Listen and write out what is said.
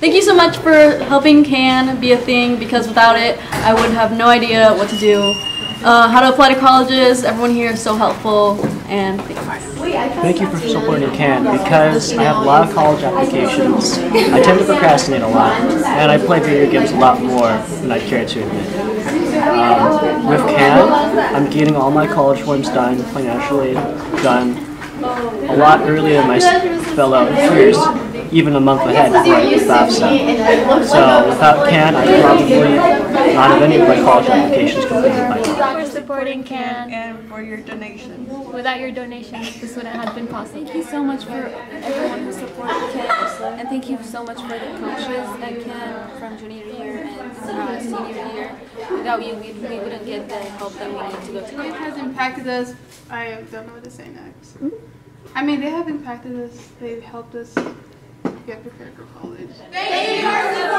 Thank you so much for helping CAN be a thing because without it, I would have no idea what to do, uh, how to apply to colleges. Everyone here is so helpful, and thank you. Thank you for supporting CAN because I have a lot of college applications. I tend to procrastinate a lot, and I play video games a lot more than I care to admit. Um, with CAN, I'm getting all my college forms done, financially done, a lot earlier than my fellow peers, even a month ahead before I get FAFSA. So without CAN, I probably not have any of my college applications completed by now. for supporting CAN. and for your donations. Without your donations, this wouldn't have been possible. Thank you so much for everyone who supported CAN. and thank you so much for the coaches at CAN from junior year and uh, senior year. Without you, we, we wouldn't get the help that we need to go to It has impacted us. I don't know what to say next. I mean, they have impacted us. They've helped us Catholic College. Thank you, Merciful.